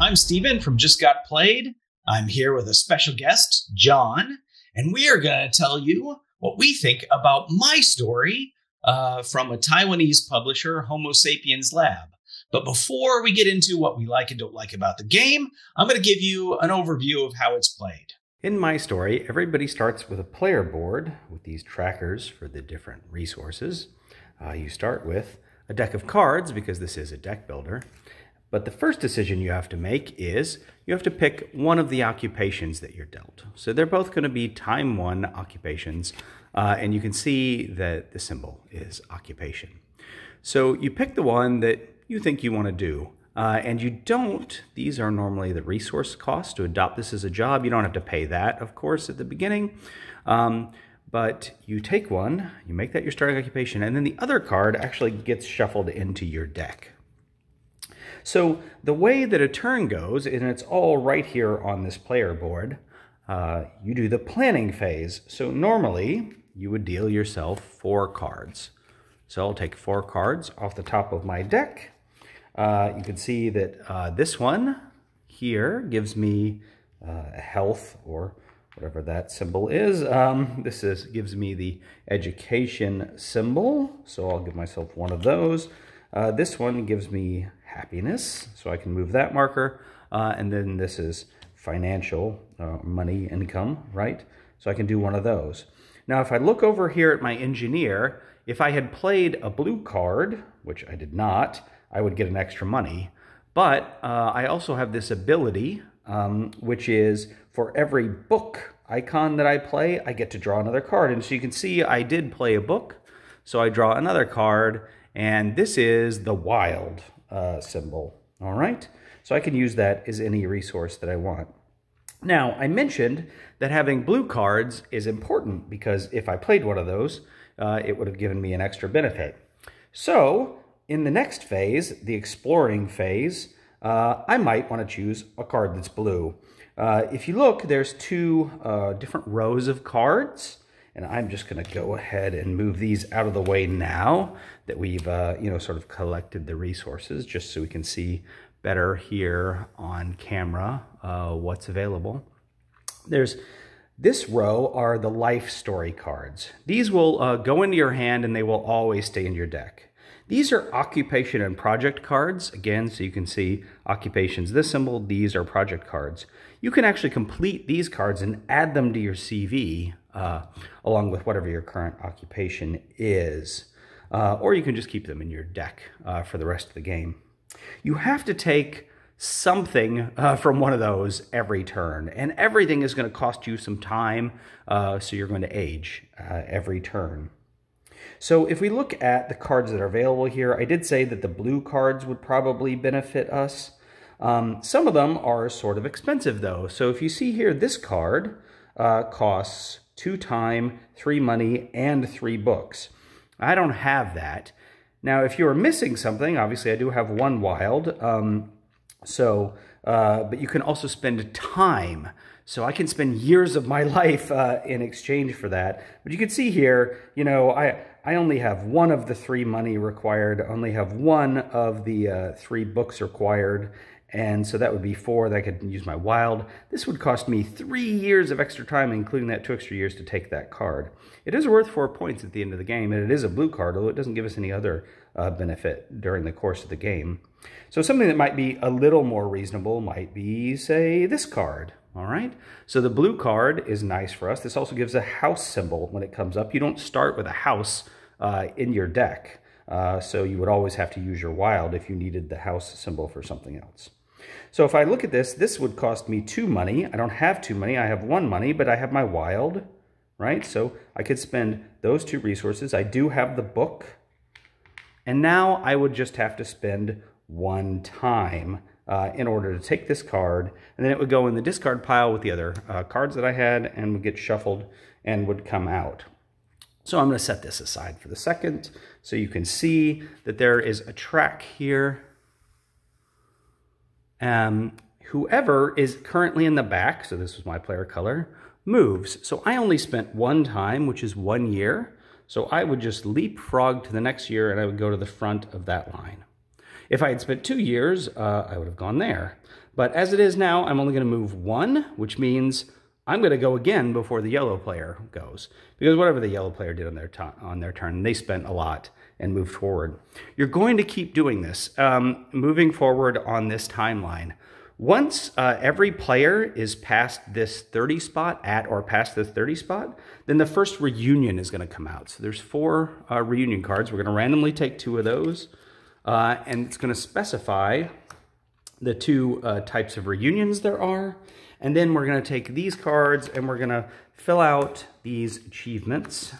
I'm Stephen from Just Got Played. I'm here with a special guest, Jon, and we are going to tell you what we think about my story uh, from a Taiwanese publisher, Homosapiens Lab. But before we get into what we like and don't like about the game, I'm going to give you an overview of how it's played. In my story, everybody starts with a player board with these trackers for the different resources. Uh, you start with a deck of cards because this is a deck builder. But the first decision you have to make is you have to pick one of the occupations that you're dealt. So they're both going to be time one occupations, uh, and you can see that the symbol is occupation. So you pick the one that you think you want to do. Uh, and you don't, these are normally the resource costs to adopt this as a job. You don't have to pay that, of course, at the beginning. Um, but you take one, you make that your starting occupation, and then the other card actually gets shuffled into your deck. So the way that a turn goes, and it's all right here on this player board, uh, you do the planning phase. So normally you would deal yourself four cards. So I'll take four cards off the top of my deck. Uh, you can see that uh, this one here gives me uh, health or whatever that symbol is. Um, this is gives me the education symbol, so I'll give myself one of those. Uh, this one gives me happiness, so I can move that marker. Uh, and then this is financial, uh, money, income, right? So I can do one of those. Now, if I look over here at my engineer, if I had played a blue card, which I did not, I would get an extra money. But uh, I also have this ability, um, which is for every book icon that I play, I get to draw another card. And so you can see I did play a book, so I draw another card, and this is the wild uh, symbol, all right? So I can use that as any resource that I want. Now, I mentioned that having blue cards is important because if I played one of those, uh, it would have given me an extra benefit. So, in the next phase, the exploring phase, uh, I might want to choose a card that's blue. Uh, if you look, there's two uh, different rows of cards. And I'm just going to go ahead and move these out of the way now that we've, uh, you know, sort of collected the resources just so we can see better here on camera uh, what's available. There's this row are the life story cards. These will uh, go into your hand and they will always stay in your deck. These are occupation and project cards. Again, so you can see occupations, this symbol, these are project cards. You can actually complete these cards and add them to your CV uh, along with whatever your current occupation is. Uh, or you can just keep them in your deck uh, for the rest of the game. You have to take something uh, from one of those every turn, and everything is going to cost you some time, uh, so you're going to age uh, every turn. So if we look at the cards that are available here, I did say that the blue cards would probably benefit us. Um, some of them are sort of expensive though. So if you see here, this card uh, costs two time, three money, and three books. I don't have that. Now, if you are missing something, obviously I do have one wild. Um, so, uh, but you can also spend time. So I can spend years of my life uh, in exchange for that. But you can see here, you know, I, I only have one of the three money required, only have one of the uh, three books required, and so that would be four that I could use my wild. This would cost me three years of extra time, including that two extra years to take that card. It is worth four points at the end of the game, and it is a blue card, although it doesn't give us any other uh, benefit during the course of the game. So something that might be a little more reasonable might be, say, this card. All right, so the blue card is nice for us. This also gives a house symbol when it comes up. You don't start with a house uh, in your deck. Uh, so you would always have to use your wild if you needed the house symbol for something else. So if I look at this, this would cost me two money. I don't have two money, I have one money, but I have my wild, right? So I could spend those two resources. I do have the book. And now I would just have to spend one time uh, in order to take this card. And then it would go in the discard pile with the other uh, cards that I had and would get shuffled and would come out. So I'm going to set this aside for the second so you can see that there is a track here. Um, whoever is currently in the back, so this was my player color, moves. So I only spent one time, which is one year. So I would just leapfrog to the next year and I would go to the front of that line. If I had spent two years, uh, I would have gone there. But as it is now, I'm only going to move one, which means I'm going to go again before the yellow player goes. Because whatever the yellow player did on their, on their turn, they spent a lot and move forward. You're going to keep doing this, um, moving forward on this timeline. Once uh, every player is past this 30 spot, at or past the 30 spot, then the first reunion is going to come out. So there's four uh, reunion cards. We're going to randomly take two of those, uh, and it's going to specify the two uh, types of reunions there are. And then we're going to take these cards and we're going to fill out these achievements.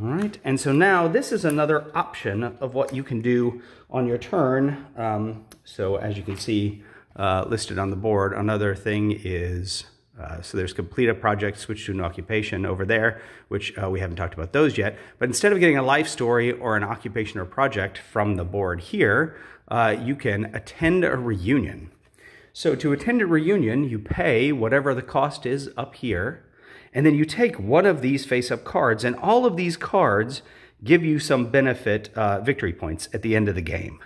All right, and so now this is another option of what you can do on your turn. Um, so as you can see uh, listed on the board, another thing is, uh, so there's complete a project, switch to an occupation over there, which uh, we haven't talked about those yet. But instead of getting a life story or an occupation or project from the board here, uh, you can attend a reunion. So to attend a reunion, you pay whatever the cost is up here, and then you take one of these face-up cards, and all of these cards give you some benefit uh, victory points at the end of the game.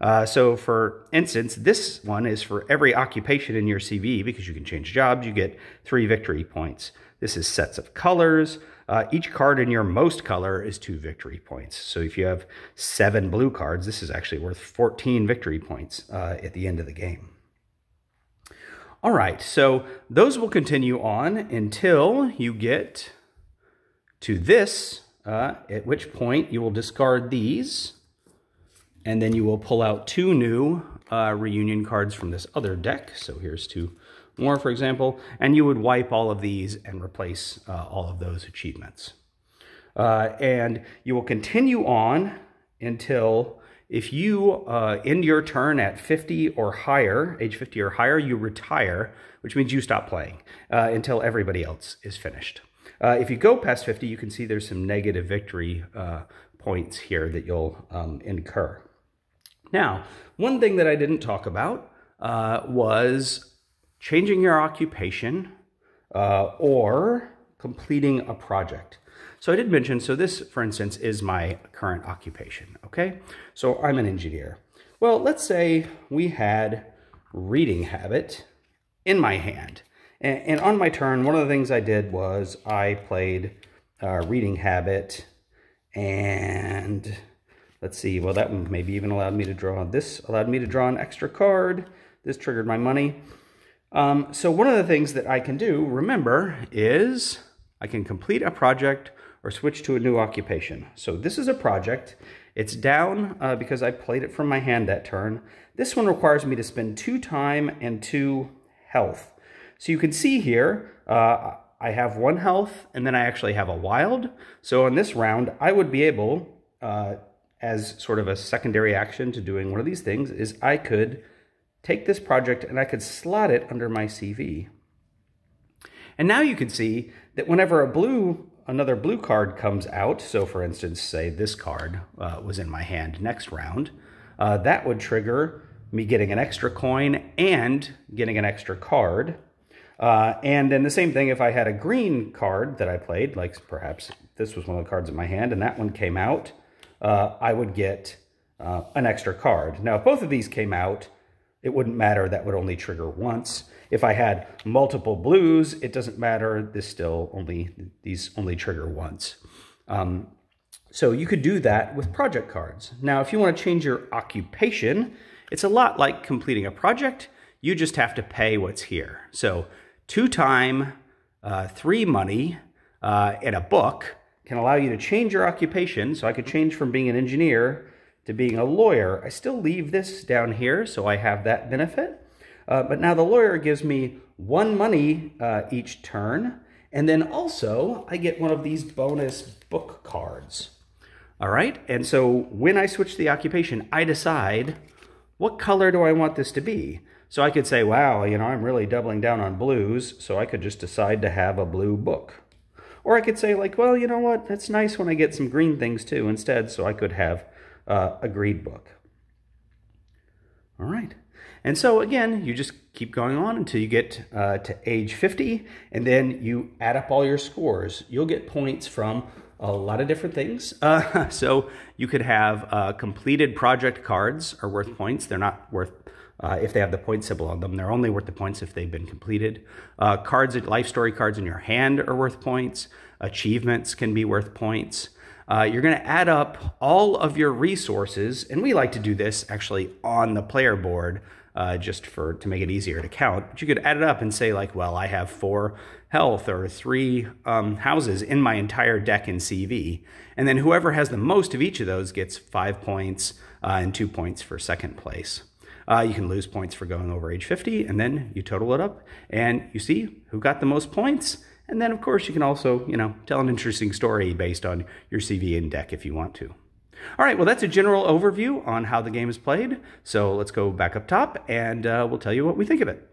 Uh, so for instance, this one is for every occupation in your CV, because you can change jobs, you get three victory points. This is sets of colors. Uh, each card in your most color is two victory points. So if you have seven blue cards, this is actually worth 14 victory points uh, at the end of the game. All right, so those will continue on until you get to this, uh, at which point you will discard these, and then you will pull out two new uh, reunion cards from this other deck. So here's two more, for example, and you would wipe all of these and replace uh, all of those achievements. Uh, and you will continue on until if you uh, end your turn at 50 or higher, age 50 or higher, you retire, which means you stop playing uh, until everybody else is finished. Uh, if you go past 50, you can see there's some negative victory uh, points here that you'll um, incur. Now, one thing that I didn't talk about uh, was changing your occupation uh, or completing a project. So I did mention, so this, for instance, is my current occupation, okay? So I'm an engineer. Well, let's say we had reading habit in my hand. And, and on my turn, one of the things I did was I played uh, reading habit and let's see, well, that one maybe even allowed me to draw, this allowed me to draw an extra card. This triggered my money. Um, so one of the things that I can do, remember, is I can complete a project or switch to a new occupation. So this is a project. It's down uh, because I played it from my hand that turn. This one requires me to spend two time and two health. So you can see here, uh, I have one health and then I actually have a wild. So in this round, I would be able, uh, as sort of a secondary action to doing one of these things, is I could take this project and I could slot it under my CV. And now you can see that whenever a blue another blue card comes out, so for instance, say this card uh, was in my hand next round, uh, that would trigger me getting an extra coin and getting an extra card. Uh, and then the same thing if I had a green card that I played, like perhaps this was one of the cards in my hand and that one came out, uh, I would get uh, an extra card. Now, if both of these came out, it wouldn't matter. That would only trigger once. If I had multiple blues, it doesn't matter. This still only, these only trigger once. Um, so you could do that with project cards. Now, if you want to change your occupation, it's a lot like completing a project. You just have to pay what's here. So two time, uh, three money, uh, and a book can allow you to change your occupation. So I could change from being an engineer to being a lawyer. I still leave this down here, so I have that benefit. Uh, but now the lawyer gives me one money uh, each turn, and then also I get one of these bonus book cards. All right, and so when I switch the occupation, I decide what color do I want this to be. So I could say, wow, you know, I'm really doubling down on blues, so I could just decide to have a blue book. Or I could say like, well, you know what, that's nice when I get some green things too instead, so I could have uh, a green book. All right. And so again, you just keep going on until you get uh, to age 50, and then you add up all your scores. You'll get points from a lot of different things. Uh, so you could have uh, completed project cards are worth points. They're not worth uh, if they have the point symbol on them. They're only worth the points if they've been completed. Uh, cards, life story cards in your hand are worth points. Achievements can be worth points. Uh, you're going to add up all of your resources, and we like to do this actually on the player board uh, just for to make it easier to count. But you could add it up and say like, well, I have four health or three um, houses in my entire deck in CV, and then whoever has the most of each of those gets five points uh, and two points for second place. Uh, you can lose points for going over age 50, and then you total it up, and you see who got the most points. And then, of course, you can also, you know, tell an interesting story based on your CV and deck if you want to. All right, well, that's a general overview on how the game is played. So let's go back up top and uh, we'll tell you what we think of it.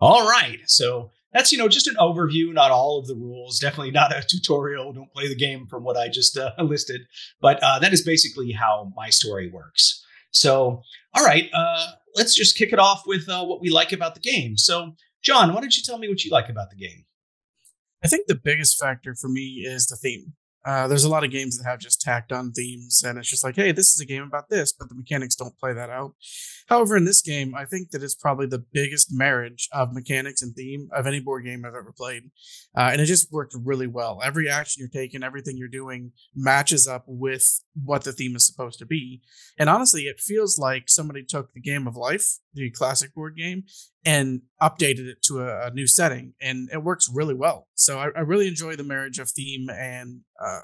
All right. So that's, you know, just an overview, not all of the rules, definitely not a tutorial. Don't play the game from what I just uh, listed. But uh, that is basically how my story works. So, all right, uh, let's just kick it off with uh, what we like about the game. So, Jon, why don't you tell me what you like about the game? I think the biggest factor for me is the theme. Uh, there's a lot of games that have just tacked on themes, and it's just like, hey, this is a game about this, but the mechanics don't play that out. However, in this game, I think that it's probably the biggest marriage of mechanics and theme of any board game I've ever played. Uh, and it just worked really well. Every action you're taking, everything you're doing matches up with what the theme is supposed to be. And honestly, it feels like somebody took the game of life, the classic board game, and updated it to a, a new setting. And it works really well. So I, I really enjoy the marriage of theme and uh,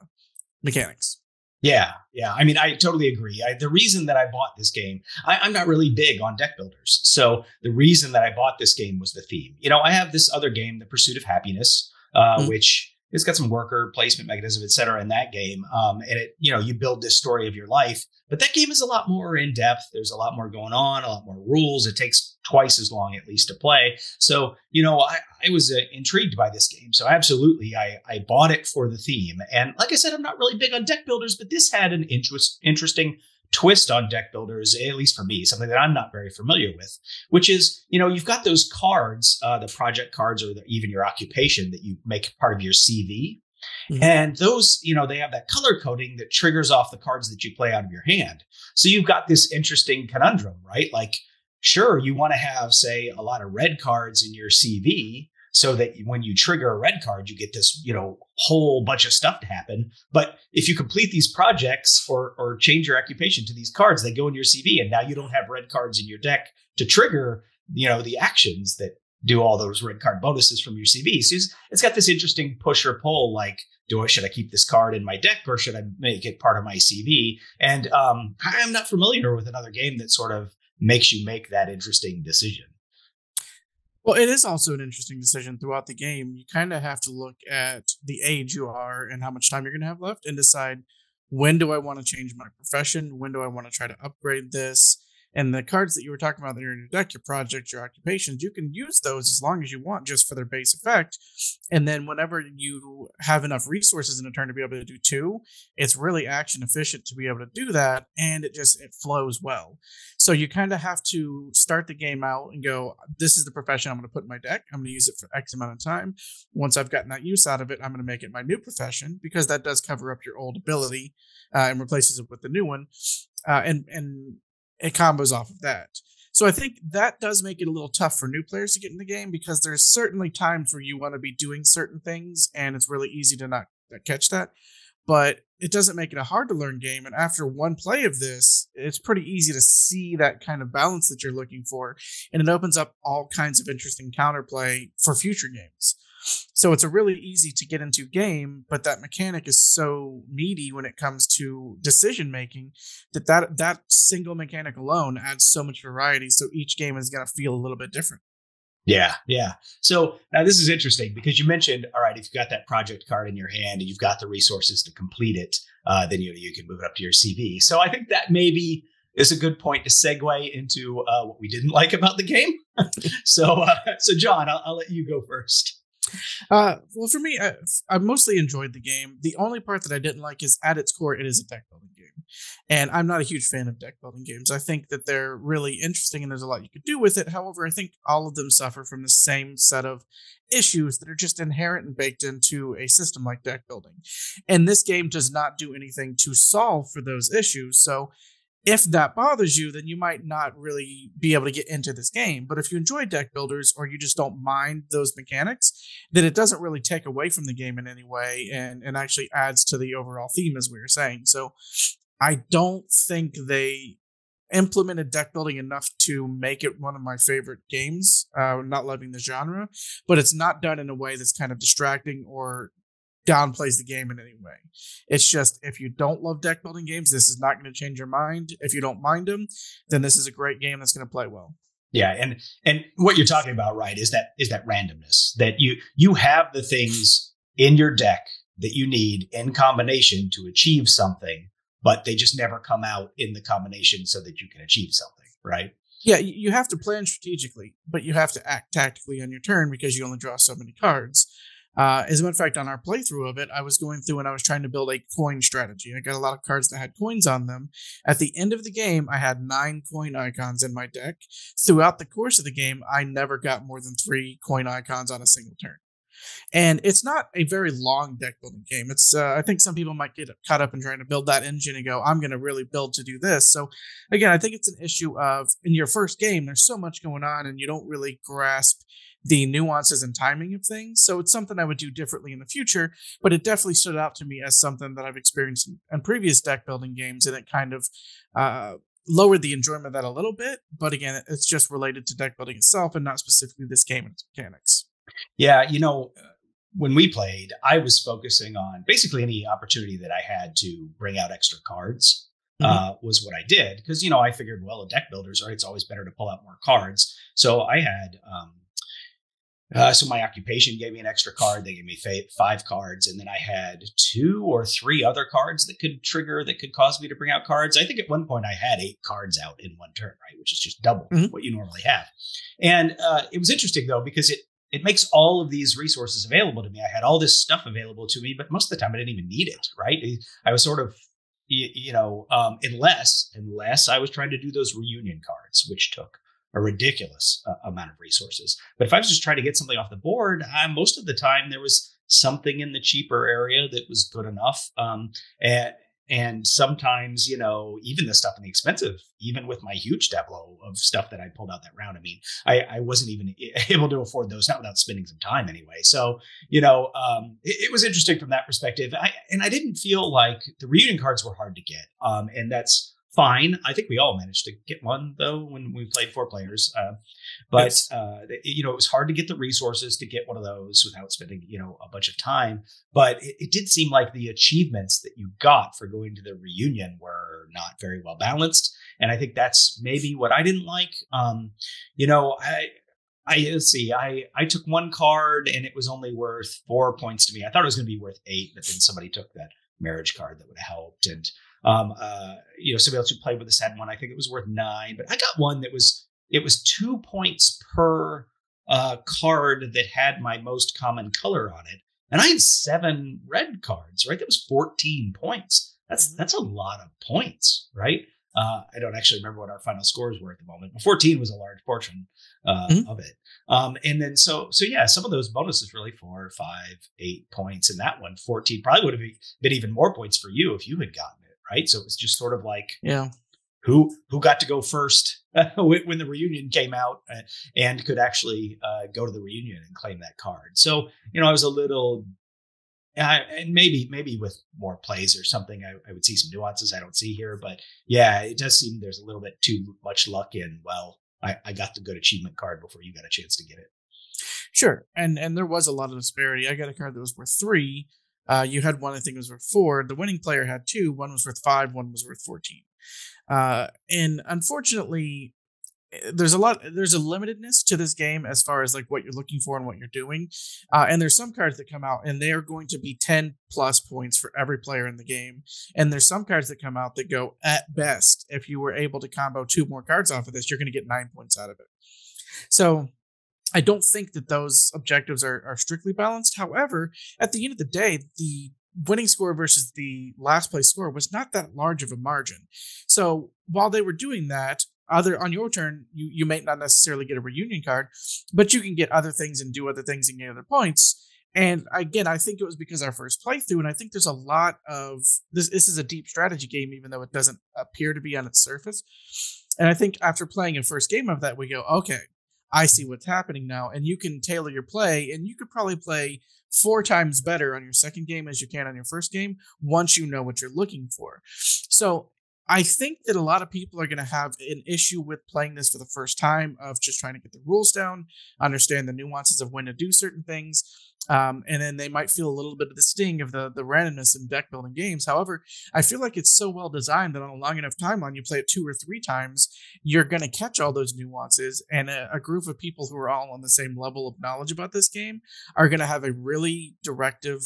mechanics. Yeah, yeah. I mean, I totally agree. I, the reason that I bought this game, I, I'm not really big on deck builders. So the reason that I bought this game was the theme. You know, I have this other game, The Pursuit of Happiness, uh, mm-hmm. which it's got some worker placement mechanism, et cetera, in that game. Um, and it, you know, you build this story of your life, but that game is a lot more in depth. There's a lot more going on, a lot more rules. It takes twice as long at least to play. So, you know, I, I was uh, intrigued by this game. So absolutely, I, I bought it for the theme. And like I said, I'm not really big on deck builders, but this had an interest, interesting twist on deck builders, at least for me, something that I'm not very familiar with, which is, you know, you've got those cards, uh, the project cards or the, even your occupation that you make part of your CV. Mm-hmm. And those, you know, they have that color coding that triggers off the cards that you play out of your hand. So you've got this interesting conundrum, right? Like, sure, you want to have, say, a lot of red cards in your CV, so that when you trigger a red card, you get this, you know, whole bunch of stuff to happen. But if you complete these projects or or change your occupation to these cards, they go in your CV, and now you don't have red cards in your deck to trigger, you know, the actions that do all those red card bonuses from your CV. So it's, it's got this interesting push or pull, like, do I should I keep this card in my deck or should I make it part of my CV? And um, I'm not familiar with another game that sort of makes you make that interesting decision. Well, it is also an interesting decision throughout the game. You kind of have to look at the age you are and how much time you're going to have left and decide when do I want to change my profession? When do I want to try to upgrade this? And the cards that you were talking about that are in your deck, your projects, your occupations, you can use those as long as you want just for their base effect. And then whenever you have enough resources in a turn to be able to do two, it's really action efficient to be able to do that. And it just it flows well. So you kind of have to start the game out and go, this is the profession I'm going to put in my deck. I'm going to use it for X amount of time. Once I've gotten that use out of it, I'm going to make it my new profession because that does cover up your old ability uh, and replaces it with the new one. Uh, and and it combos off of that. So I think that does make it a little tough for new players to get in the game because there's certainly times where you want to be doing certain things and it's really easy to not catch that. But it doesn't make it a hard to learn game. And after one play of this, it's pretty easy to see that kind of balance that you're looking for. And it opens up all kinds of interesting counterplay for future games. So it's a really easy to get into game, but that mechanic is so meaty when it comes to decision making that that, that single mechanic alone adds so much variety. So each game is going to feel a little bit different. Yeah, yeah. So now this is interesting because you mentioned, all right, if you've got that project card in your hand and you've got the resources to complete it, uh, then you you can move it up to your CV. So I think that maybe is a good point to segue into uh, what we didn't like about the game. so, uh, so Jon, I'll, I'll let you go first. Uh, well, for me, I, I, mostly enjoyed the game. The only part that I didn't like is at its core, it is a deck building game. And I'm not a huge fan of deck building games. I think that they're really interesting and there's a lot you could do with it. However, I think all of them suffer from the same set of issues that are just inherent and baked into a system like deck building. And this game does not do anything to solve for those issues. So if that bothers you, then you might not really be able to get into this game. But if you enjoy deck builders or you just don't mind those mechanics, then it doesn't really take away from the game in any way and, and actually adds to the overall theme, as we were saying. So I don't think they implemented deck building enough to make it one of my favorite games. Uh, not loving the genre, but it's not done in a way that's kind of distracting or downplays the game in any way. It's just if you don't love deck building games, this is not going to change your mind. If you don't mind them, then this is a great game that's going to play well. Yeah, and and what you're talking about, right, is that is that randomness that you you have the things in your deck that you need in combination to achieve something, but they just never come out in the combination so that you can achieve something, right? Yeah, you have to plan strategically, but you have to act tactically on your turn because you only draw so many cards. Uh, as a matter of fact, on our playthrough of it, I was going through and I was trying to build a coin strategy. I got a lot of cards that had coins on them. At the end of the game, I had nine coin icons in my deck. Throughout the course of the game, I never got more than three coin icons on a single turn. And it's not a very long deck building game. It's uh, I think some people might get caught up in trying to build that engine and go, I'm going to really build to do this. So again, I think it's an issue of in your first game, there's so much going on and you don't really grasp the nuances and timing of things. So it's something I would do differently in the future, but it definitely stood out to me as something that I've experienced in previous deck building games, and it kind of uh, lowered the enjoyment of that a little bit. But again, it's just related to deck building itself and not specifically this game and its mechanics. Yeah, you know, when we played, I was focusing on basically any opportunity that I had to bring out extra cards. Mm-hmm. Uh, was what I did because you know I figured well, a deck builders, right? It's always better to pull out more cards. So I had um, uh, so my occupation gave me an extra card. They gave me five cards, and then I had two or three other cards that could trigger that could cause me to bring out cards. I think at one point I had eight cards out in one turn, right, which is just double mm-hmm. what you normally have. And uh, it was interesting though because it it makes all of these resources available to me. I had all this stuff available to me, but most of the time I didn't even need it. Right, I was sort of you know um, unless unless I was trying to do those reunion cards, which took a ridiculous uh, amount of resources. But if I was just trying to get something off the board, uh, most of the time there was something in the cheaper area that was good enough. Um, and and sometimes, you know, even the stuff in the expensive, even with my huge tableau of stuff that I pulled out that round, I mean, I, I wasn't even able to afford those, not without spending some time anyway. So, you know, um, it, it, was interesting from that perspective. I, and I didn't feel like the reunion cards were hard to get. Um, and that's fine. I think we all managed to get one though when we played four players. Uh, but yes. uh, you know, it was hard to get the resources to get one of those without spending you know a bunch of time. But it, it, did seem like the achievements that you got for going to the reunion were not very well balanced, and I think that's maybe what I didn't like. Um, you know, I. I let's see. I I took one card and it was only worth four points to me. I thought it was going to be worth eight, but then somebody took that marriage card that would have helped. And um, uh, you know, somebody else who played with us had one. I think it was worth nine, but I got one that was it was two points per uh, card that had my most common color on it, and I had seven red cards. Right, that was fourteen points. That's mm-hmm. that's a lot of points, right? Uh, I don't actually remember what our final scores were at the moment, but 14 was a large portion uh, mm-hmm. of it. Um, and then so so yeah, some of those bonuses really four, five, eight points, and that one 14 probably would have been even more points for you if you had gotten right? So it was just sort of like, yeah, who who got to go first when the reunion came out uh, and could actually uh, go to the reunion and claim that card. So you know, I was a little. Uh, and maybe maybe with more plays or something, I, I would see some nuances I don't see here. But yeah, it does seem there's a little bit too much luck in. Well, I, I got the good achievement card before you got a chance to get it. Sure, and and there was a lot of disparity. I got a card that was worth three, uh, you had one, I think it was worth four. The winning player had two. One was worth five. One was worth 14. Uh, and unfortunately, eh, there's a lot there's a limitedness to this game as far as like what you're looking for and what you're doing uh, and there's some cards that come out and they are going to be 10 plus points for every player in the game and there's some cards that come out that go at best if you were able to combo two more cards off of this you're going to get nine points out of it so I don't think that those objectives are, are strictly balanced. However, at the end of the day, the winning score versus the last place score was not that large of a margin. So while they were doing that, other on your turn, you you may not necessarily get a reunion card, but you can get other things and do other things and get other points. And again, I think it was because our first playthrough, and I think there's a lot of this. This is a deep strategy game, even though it doesn't appear to be on its surface. And I think after playing a first game of that, we go, okay, I see what's happening now. And you can tailor your play, and you could probably play four times better on your second game as you can on your first game once you know what you're looking for. So I think that a lot of people are going to have an issue with playing this for the first time of just trying to get the rules down, understand the nuances of when to do certain things. Um, and then they might feel a little bit of the sting of the the randomness in deck building games. However, I feel like it's so well designed that on a long enough timeline, you play it two or three times, you're going to catch all those nuances, and a, a, group of people who are all on the same level of knowledge about this game are going to have a really directive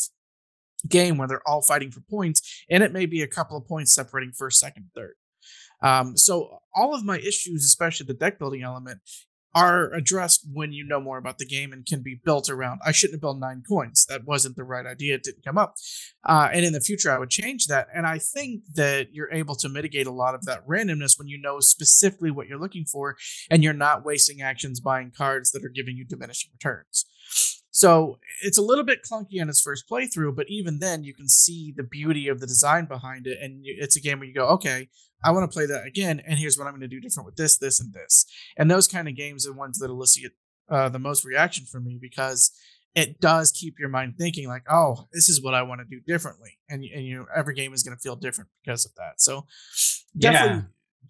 game where they're all fighting for points, and it may be a couple of points separating first, second, third. Um, so all of my issues, especially the deck building element, are addressed when you know more about the game and can be built around. I shouldn't have built nine coins. That wasn't the right idea. It didn't come up. Uh, and in the future, I would change that. And I think that you're able to mitigate a lot of that randomness when you know specifically what you're looking for and you're not wasting actions buying cards that are giving you diminishing returns. So it's a little bit clunky on its first playthrough, but even then, you can see the beauty of the design behind it. And it's a game where you go, okay, I want to play that again, and here's what I'm going to do different with this, this, and this. And those kind of games are ones that elicit uh, the most reaction from me because it does keep your mind thinking like, oh, this is what I want to do differently, and and you know every game is going to feel different because of that. So definitely yeah.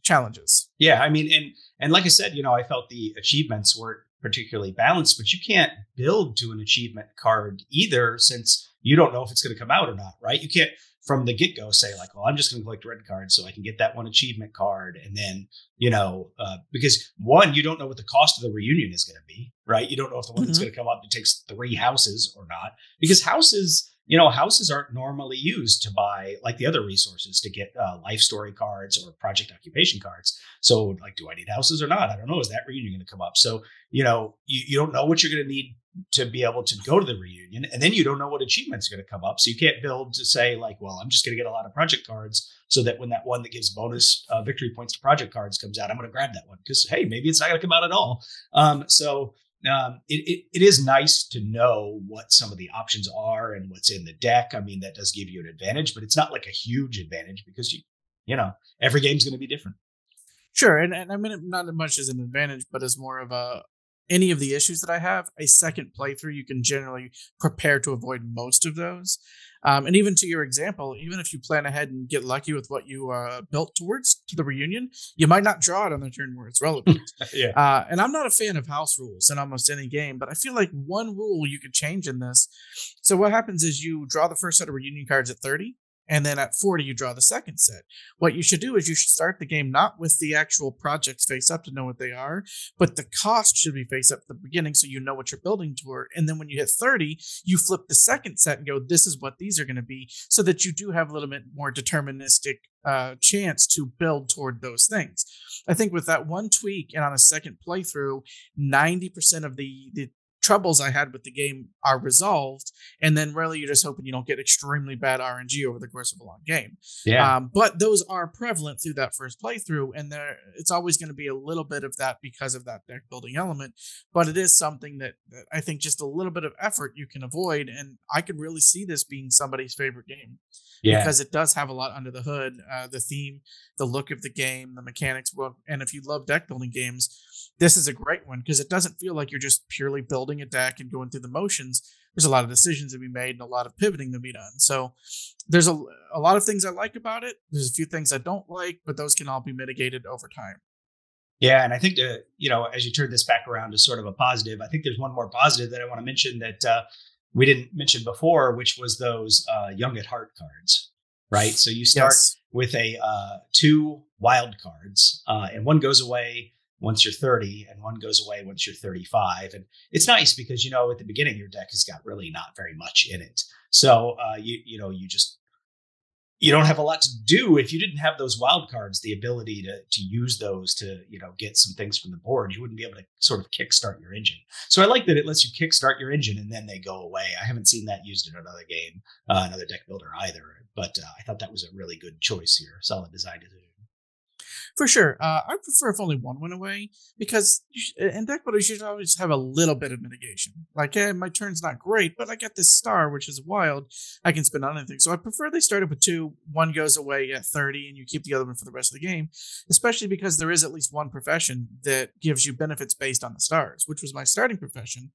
challenges. Yeah, I mean, and and like I said, you know, I felt the achievements were particularly balanced, but you can't build to an achievement card either since you don't know if it's going to come out or not, right? You can't from the get go say like, well, I'm just going to collect red cards so I can get that one achievement card, and then you know, uh, because one, you don't know what the cost of the reunion is going to be, right? You don't know if the one mm-hmm. that's going to come up takes three houses or not, because houses you know, houses aren't normally used to buy like the other resources to get uh, life story cards or project occupation cards. So, like, do I need houses or not? I don't know. Is that reunion going to come up? So, you know, you, you don't know what you're going to need to be able to go to the reunion. And then you don't know what achievements are going to come up. So, you can't build to say, like, well, I'm just going to get a lot of project cards so that when that one that gives bonus uh, victory points to project cards comes out, I'm going to grab that one because, hey, maybe it's not going to come out at all. Um, so, um, it, it, it is nice to know what some of the options are and what's in the deck. I mean, that does give you an advantage, but it's not like a huge advantage because you, you know, every game's going to be different. Sure, and, and I mean, not as much as an advantage, but as more of a any of the issues that I have, a second playthrough, you can generally prepare to avoid most of those. Um, and even to your example, even if you plan ahead and get lucky with what you uh, built towards to the reunion, you might not draw it on the turn where it's relevant. yeah. Uh, and I'm not a fan of house rules in almost any game, but I feel like one rule you could change in this. So what happens is you draw the first set of reunion cards at 30 and then at 40 you draw the second set what you should do is you should start the game not with the actual projects face up to know what they are but the cost should be face up at the beginning so you know what you're building toward and then when you hit 30 you flip the second set and go this is what these are going to be so that you do have a little bit more deterministic uh, chance to build toward those things. I think with that one tweak and on a second playthrough, 90% of the, the troubles I had with the game are resolved, and then really you're just hoping you don't get extremely bad RNG over the course of a long game. Yeah. Um, but those are prevalent through that first playthrough, and there it's always going to be a little bit of that because of that deck building element. But it is something that, that I think just a little bit of effort you can avoid, and I could really see this being somebody's favorite game. Yeah. Because it does have a lot under the hood. Uh, the theme, the look of the game, the mechanics. Well, and if you love deck building games, this is a great one because it doesn't feel like you're just purely building a deck and going through the motions. There's a lot of decisions to be made and a lot of pivoting to be done. So there's a, a lot of things I like about it. There's a few things I don't like, but those can all be mitigated over time. Yeah, and I think to you know, as you turn this back around to sort of a positive, I think there's one more positive that I want to mention that uh, we didn't mention before, which was those uh, young at heart cards, right? So you start yes. with a uh, two wild cards, uh, and one goes away once you're 30 and one goes away once you're 35 and it's nice because you know at the beginning your deck has got really not very much in it. So uh, you you know you just you don't have a lot to do if you didn't have those wild cards the ability to to use those to you know get some things from the board. You wouldn't be able to sort of kickstart your engine. So i like that it lets you kickstart your engine and then they go away. I haven't seen that used in another game uh, another deck builder either but uh, i thought that was a really good choice here. Solid design decision For sure. Uh, I prefer if only one went away because in deck builders, you should always have a little bit of mitigation. Like, hey, my turn's not great, but I get this star, which is wild. I can spend on anything. So I prefer they started with two. One goes away at 30, and you keep the other one for the rest of the game, especially because there is at least one profession that gives you benefits based on the stars, which was my starting profession.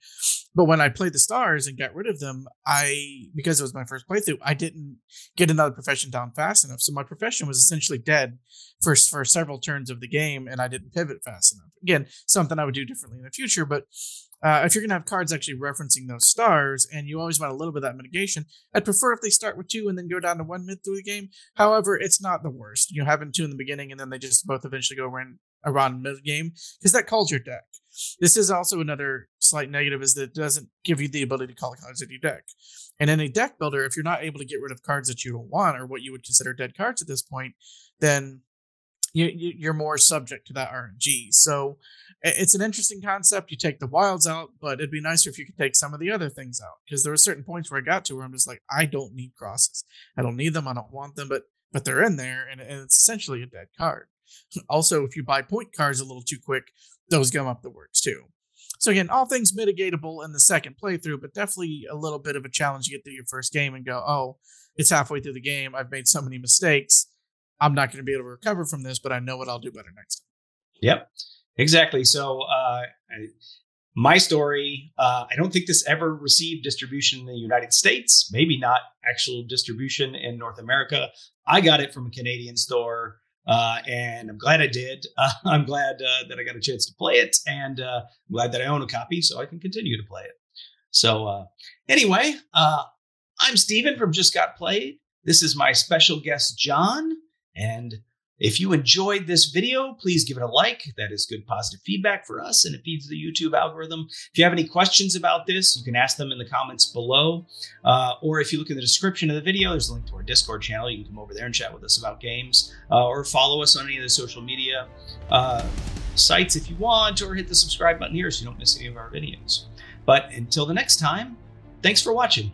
But when I played the stars and got rid of them, I, because it was my first playthrough, I didn't get another profession down fast enough. So my profession was essentially dead for, for several turns of the game, and I didn't pivot fast enough. Again, something I would do differently in the future, but uh, if you're going to have cards actually referencing those stars and you always want a little bit of that mitigation, I'd prefer if they start with two and then go down to one mid through the game. However, it's not the worst. You have two in the beginning and then they just both eventually go around, around mid game because that calls your deck. This is also another slight negative is that it doesn't give you the ability to call cards in your deck. And in a deck builder, if you're not able to get rid of cards that you don't want or what you would consider dead cards at this point, then you, you're more subject to that RNG. So it's an interesting concept. You take the wilds out, but it'd be nicer if you could take some of the other things out because there were certain points where I got to where I'm just like, I don't need crosses. I don't need them. I don't want them, but but they're in there, and, and it's essentially a dead card. also, if you buy point cards a little too quick, those gum up the works too. So again, all things mitigatable in the second playthrough, but definitely a little bit of a challenge to get through your first game and go, oh, it's halfway through the game. I've made so many mistakes I'm not going to be able to recover from this, but I know what I'll do better next time. Yep, exactly. So, uh, my story, uh, I don't think this ever received distribution in the United States, maybe not actual distribution in North America. I got it from a Canadian store. Uh, and I'm glad I did. Uh, I'm glad uh, that I got a chance to play it, and uh, I'm glad that I own a copy so I can continue to play it. So, anyway, I'm Stephen from Just Got Played. This is my special guest, Jon. And if you enjoyed this video, please give it a like. That is good positive feedback for us and it feeds the YouTube algorithm. If you have any questions about this, you can ask them in the comments below. Uh, or if you look in the description of the video, there's a link to our Discord channel. You can come over there and chat with us about games uh, or follow us on any of the social media uh, sites if you want, or hit the subscribe button here so you don't miss any of our videos. But until the next time, thanks for watching.